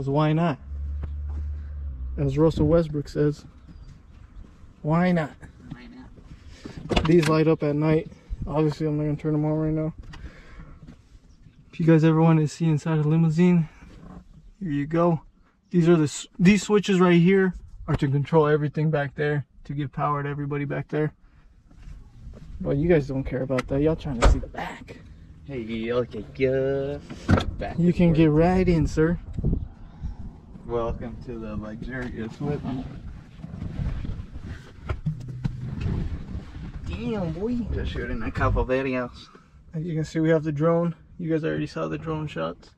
Because why not? As Russell Westbrook says, why not? Why not? These light up at night. Obviously, I'm not going to turn them on right now. If you guys ever want to see inside a limousine, here you go. These are the these switches right here are to control everything back there to give power to everybody back there. But you guys don't care about that. Y'all trying to see the back. Hey, at you. Back You can forth. get right in, sir. Welcome to the luxurious whipping. Damn, boy. Just shooting a couple videos. As you can see, we have the drone. You guys already saw the drone shots.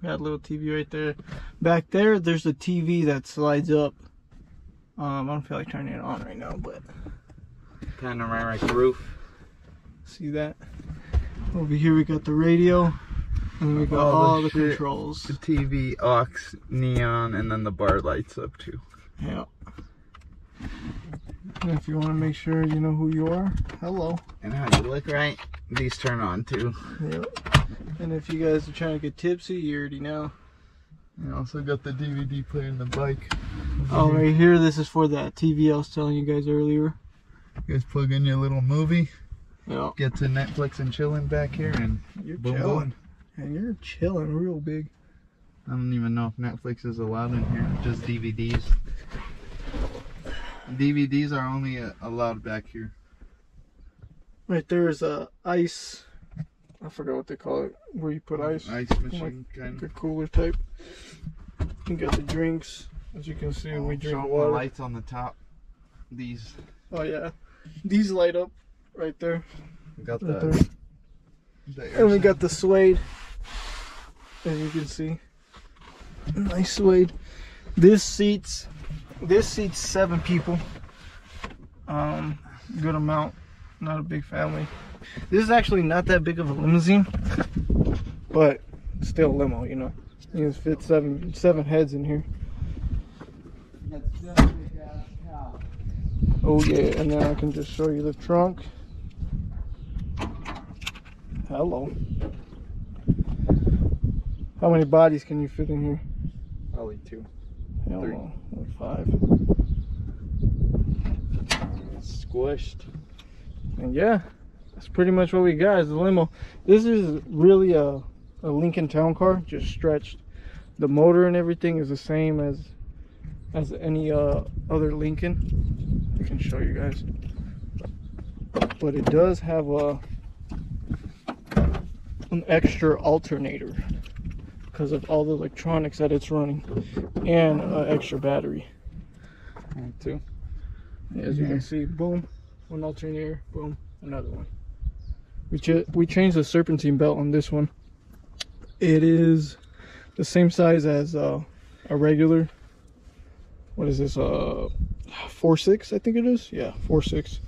We got a little TV right there. Back there, there's a TV that slides up. Um, I don't feel like turning it on right now, but Panoramic roof. see that? Over here, we got the radio, and we got All the all the shit. controls. The TV, aux, neon, and then the bar lights up too. Yeah. And if you want to make sure you know who you are, hello. And how you look right, these turn on too. Yep. And if you guys are trying to get tipsy, you already know. You also got the DVD player in the bike. Oh, right here, this is for that TV I was telling you guys earlier. You guys plug in your little movie, Yeah. get to Netflix and chilling back here, and You're Boom, chilling. And you're chilling real big. I don't even know if Netflix is allowed in here, just DVDs. DVDs are only uh, allowed back here. Right there is a ice. I forgot what they call it. Where you put ice. Ice machine kind The of. cooler type. You got the drinks. As you can see, when we drink Show the lights on the top. These Oh yeah, these light up right there. we got Right the, there. the And we got the suede. As you can see, nice suede. This seats. This seats seven people. Um, good amount. Not a big family. This is actually not that big of a limousine, but still limo. You know, you can fit seven seven heads in here. Oh yeah, and then I can just show you the trunk. Hello. How many bodies can you fit in here? Probably two. Hell Three. no, like five. Squished. And yeah, that's pretty much what we got is the limo. This is really a, a Lincoln Town car, just stretched. The motor and everything is the same as as any uh, other Lincoln. I can show you guys. But it does have a an extra alternator because of all the electronics that it's running and an extra battery. Two. As you can see, boom, one alternator, boom, another one. We ch- we changed the serpentine belt on this one. It is the same size as uh, a regular. What is this? Uh, four six, I think it is. Yeah, four six.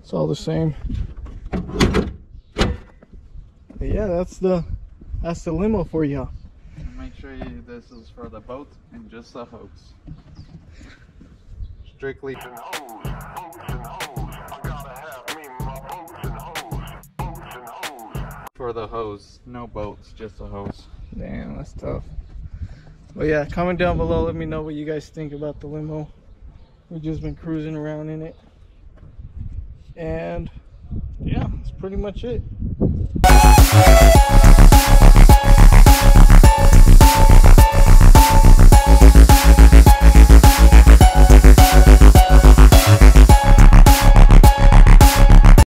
It's all the same. But yeah, that's the that's the limo for y'all. Make sure you, this is for the boat and just the hose. Strictly boats and hoes. I gotta have me my boats and hoes, boats and hoes. for the hose. No boats, just the hose. Damn, that's tough. But yeah, comment down below. Let me know what you guys think about the limo. We've just been cruising around in it. And yeah, that's pretty much it.